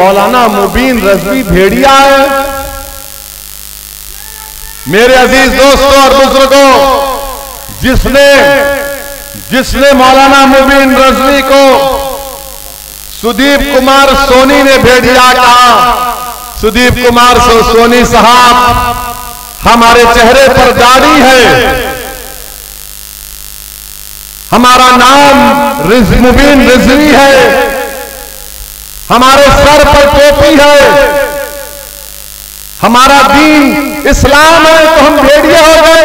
मौलाना मुबीन रजवी भेड़िया है। मेरे अज़ीज़ दोस्तों और बुज़ुर्गों जिसने जिसने मौलाना मुबीन रजवी को सुदीप कुमार सोनी ने भेड़िया कहा। सुदीप कुमार सो, सोनी साहब हमारे चेहरे पर दाढ़ी है। हमारा नाम रिज, मुबीन रिजवी है। हमारे सर पर टोपी है। हमारा दीन इस्लाम है तो हम भेड़िए हो गए।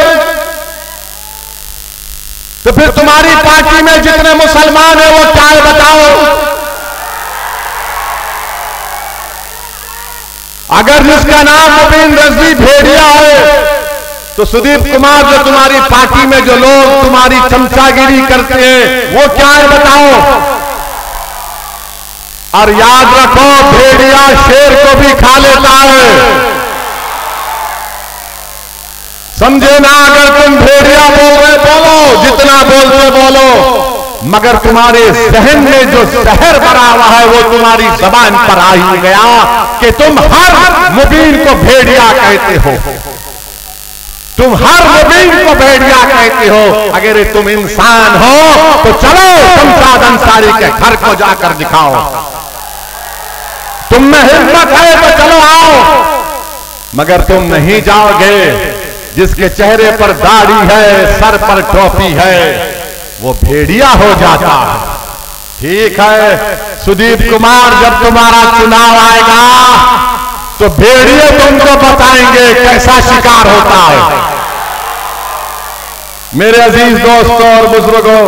तो फिर तुम्हारी पार्टी में जितने मुसलमान हैं वो क्या है। बताओ। अगर जिसका नाम मुबीन रजवी भेड़िया है तो सुदीप कुमार जो तुम्हारी पार्टी में जो लोग तुम्हारी चमचागिरी करते हैं वो क्या है बताओ। और याद रखो, भेड़िया शेर को भी खा लेता है। समझे ना, अगर तुम भेड़िया बोल रहे बोलो, जितना बोलते बोलो, मगर तुम्हारे सहन में जो शहर भरा हुआ है, वो तुम्हारी जबान पर आ ही गया कि तुम हर मुबीन को भेड़िया कहते हो। तुम हर मुबीन को भेड़िया कहते हो। अगर तुम इंसान हो तो चलो शमशाद अंसारी के घर को जाकर दिखाओ। तुम में हिम्मत है तो चलो आओ। मगर तुम नहीं जाओगे। जिसके चेहरे पर दाढ़ी है, सर पर टोपी है, वो भेड़िया हो जाता है। ठीक है, सुदीप कुमार, जब तुम्हारा चुनाव आएगा तो भेड़िए तुमको बताएँगे कैसा शिकार होता है। मेरे अज़ीज़ दोस्तों और बुज़ुर्गों,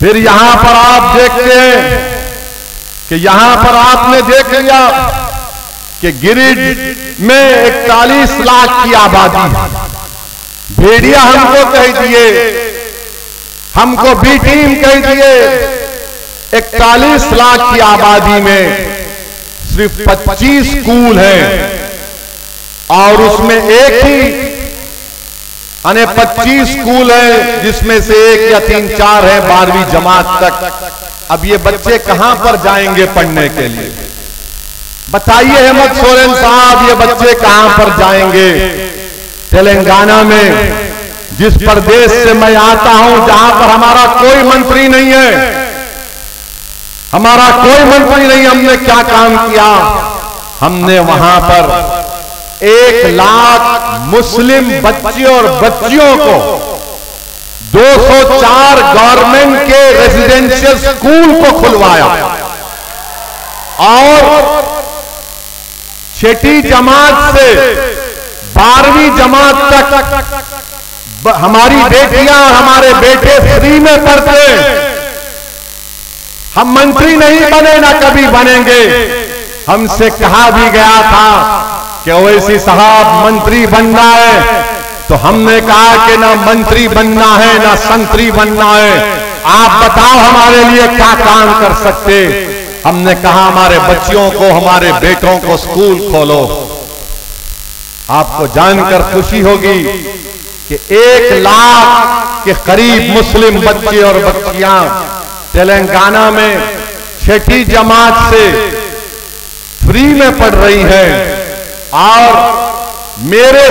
फिर यहाँ पर आप देखते हैं कि यहाँ पर आपने देख लिया कि गिरिड में इकतालीस लाख की आबादी है। भेड़िया हमको कह दिए, हमको बी टीम कह दिए, इकतालीस लाख की आबादी में सिर्फ़ 25 स्कूल हैं और उसमें एक ही यानी 25 स्कूल है जिसमें से एक या तीन चार है बारहवीं जमात तक। अब ये बच्चे कहाँ पर जाएँगे पढ़ने के लिए? बताइए हेमंत सोरेन साहब ये बच्चे कहाँ पर जाएँगे? तेलंगाना में जिस प्रदेश से मैं आता हूँ जहाँ पर हमारा कोई मंत्री नहीं है। हमारा कोई मंत्री नहीं हमने क्या काम किया? हमने वहाँ पर एक लाख मुस्लिम बच्चे और बच्चियों को 204 गवर्नमेंट के रेजिडेंशियल स्कूल को खुलवाया। और छठी जमात से बारहवीं जमात तक हमारी बेटियाँ और हमारे बेटे फ्री में पढ़ते हम मंत्री नहीं बने ना कभी बनेंगे। हमसे कहा भी गया था कि ओवैसी साहब मंत्री बनना है? तो हमने कहा कि ना मंत्री बनना है, ना संतरी बनना है। आप बताओ हमारे लिए क्या काम कर सकते? हमने कहा हमारे बच्चियों को, हमारे बेटों को स्कूल खोलो। आपको जानकर खुशी होगी कि एक लाख के करीब मुस्लिम बच्चे और बच्चियाँ तेलंगाना में छठी जमात से फ्री में पढ़ रही हैं। और मेरे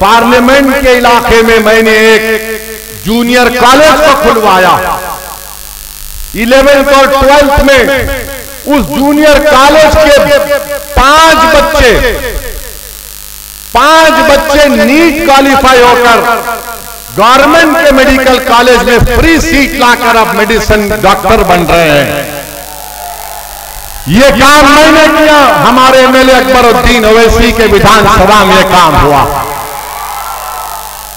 पार्लियामेंट के इलाके में मैंने एक जूनियर कॉलेज को खुलवाया। इलेवेंथ और ट्वेल्थ में उस जूनियर कॉलेज के पाँच बच्चे पाँच बच्चे नीट क्वालिफाई होकर गवर्नमेंट के मेडिकल कॉलेज में फ्री सीट लाकर अब मेडिसिन डॉक्टर बन रहे हैं। ये काम मैंने किया। हमारे एमएलए अकबरुद्दीन ओवैसी के विधानसभा में काम हुआ।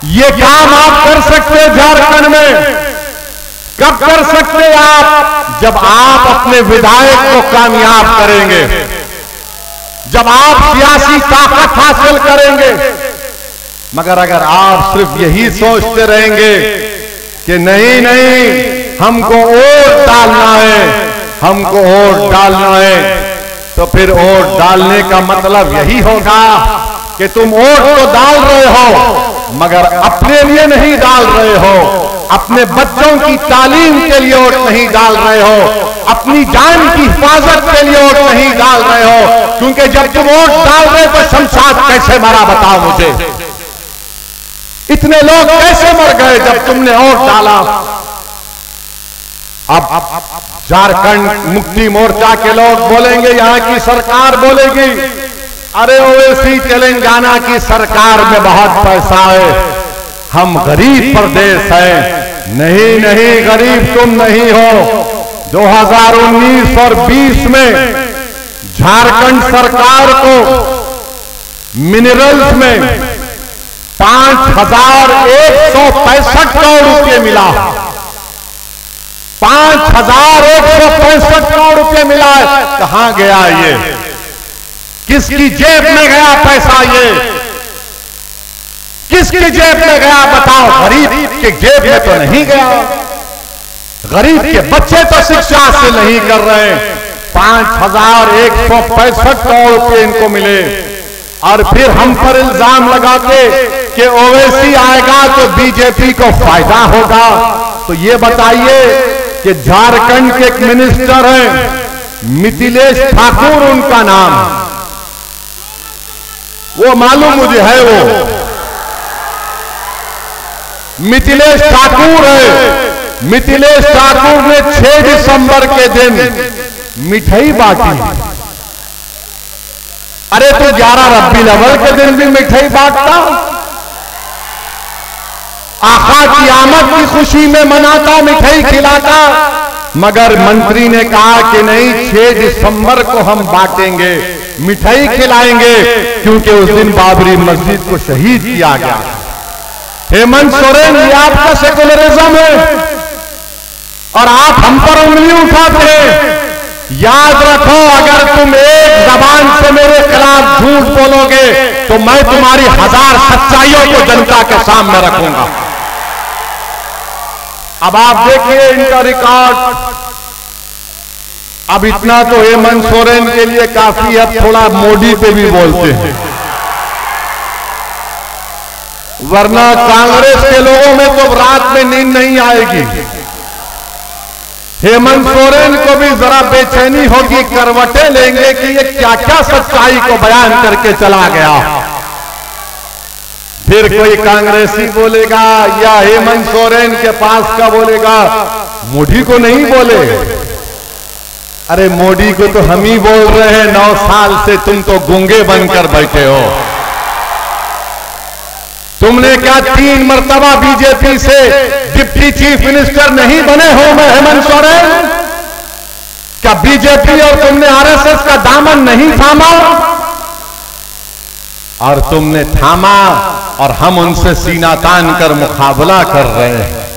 ये काम आप कर सकते झारखंड में। कब कर सकते आप? जब आप अपने विधायक को कामयाब करेंगे। जब आप सियासी ताकत हासिल करेंगे। मगर अगर आप सिर्फ़ यही सोचते रहेंगे कि नहीं नहीं हमको वोट डालना है। हमको वोट डालना है। तो फिर वोट डालने का मतलब यही होगा कि तुम वोट तो डाल रहे हो मगर अपने लिए नहीं डाल रहे हो। अपने बच्चों की तालीम के लिए वोट नहीं डाल रहे हो। अपनी जान की हिफाजत के लिए वोट नहीं डाल रहे हो। क्योंकि जब तुम वोट डाल रहे हो तो शमशाद कैसे मरा बताओ मुझे। इतने लोग कैसे मर गए जब तुमने वोट डाला? अब झारखंड मुक्ति मोर्चा के लोग बोलेंगे, यहाँ की सरकार बोलेगी। अरे ओवैसी तेलंगाना की सरकार में बहुत पैसा है। हम गरीब प्रदेश है। नहीं नहीं, गरीब तुम नहीं हो। 2019 और 20 में झारखंड सरकार को मिनरल्स में पाँच हज़ार एक सौ पैंसठ करोड़ रुपये मिला। पाँच हज़ार एक सौ पैंसठ करोड़ रुपए मिला है। कहाँ गया ये? किसकी जेब में गया पैसा ये? किसकी जेब में गया बताओ? गरीब के जेब में तो नहीं गया। गरीब के बच्चे तो शिक्षा से नहीं कर रहे पाँच हज़ार एक सौ पैंसठ करोड़ रुपए इनको मिले। और फिर हम पर इल्ज़ाम लगाते कि ओवैसी आएगा तो बीजेपी को फ़ायदा होगा। तो ये बताइए कि झारखंड के एक मिनिस्टर हैं, मिथिलेश ठाकुर उनका नाम। वो मालूम मुझे है वो। मिथिलेश ठाकुर है। मिथिलेश ठाकुर ने 6 दिसंबर के दिन मिठाई बांटी। अरे तो 11 रब्बी लवल के दिन भी मिठाई बांटता? आखा की आमद की खुशी में मनाता, मिठाई खिलाता। मगर मंत्री ने कहा कि नहीं 6 दिसंबर को हम बांटेंगे, मिठाई खिलाएँगे, क्योंकि उस दिन बाबरी मस्जिद को शहीद किया गया। हेमंत सोरेन, ये आपका सेकुलरिज्म है। और आप हम पर उंगली उठाते हैं। याद रखो, अगर तुम एक जबान से मेरे खिलाफ झूठ बोलोगे तो मैं तुम्हारी हज़ार सच्चाइयों को जनता के सामने रखूँगा। अब आप देखिए इनका रिकॉर्ड अब इतना तो हेमंत सोरेन के लिए काफ़ी अब थोड़ा मोदी पे भी बोलते हैं। वरना कांग्रेस के लोगों में तो रात में नींद नहीं आएगी। हेमंत सोरेन को भी जरा बेचैनी होगी करवटे लेंगे कि ये क्या क्या सच्चाई को बयान करके चला गया। फिर कोई कांग्रेसी बोलेगा या हेमंत सोरेन के पास का बोलेगा मोदी को नहीं बोले। अरे मोदी को तो हम ही बोल रहे हैं नौ साल से तुम तो गूँगे बनकर बैठे हो। तुमने क्या तीन मरतबा बीजेपी से डिप्टी चीफ मिनिस्टर नहीं बने हो मैं हेमंत सोरेन? क्या बीजेपी और तुमने आरएसएस का दामन नहीं थामा? और तुमने थामा और हम उनसे सीना तान कर मुकाबला कर रहे हैं।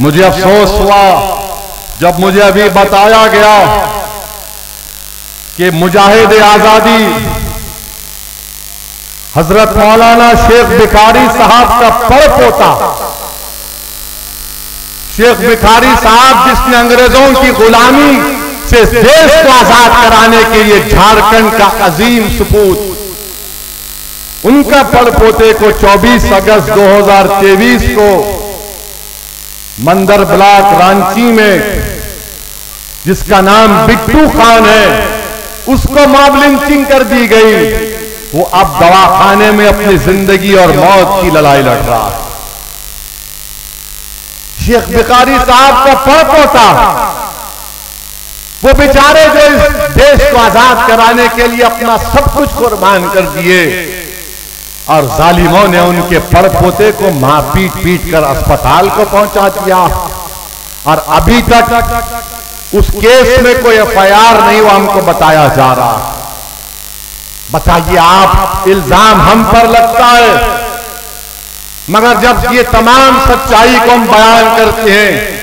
मुझे अफसोस हुआ जब मुझे अभी बताया गया कि मुजाहिद आज़ादी हज़रत मौलाना शेख भिखारी साहब का पड़ पोता, शेख भिखारी साहब जिसने अंग्रेज़ों की गुलामी से देश को आज़ाद कराने के लिए झारखंड का अजीम सपूत उनका पड़ पोते को 24 अगस्त 2023 को मंदर ब्लॉक रांची में, जिसका नाम बिट्टू खान है, उसको मॉब लिंचिंग कर दी गई। वो अब दवाखाने में अपनी ज़िंदगी और मौत की लड़ाई लड़ रहा है। शेख बिकारी साहब का पड़ पोता वो बेचारे जो इस देश को आज़ाद कराने के लिए अपना सब कुछ कुर्बान कर दिए। और जालिमों ने उनके पड़ पोते को माँ पीट पीट कर अस्पताल को पहुँचा दिया। और अभी तक उस केस में कोई एफआईआर नहीं हुआ, हमको बताया जा रहा बताइए, आप इल्ज़ाम हम पर लगता है? मगर जब ये तमाम सच्चाई को हम बयान करते हैं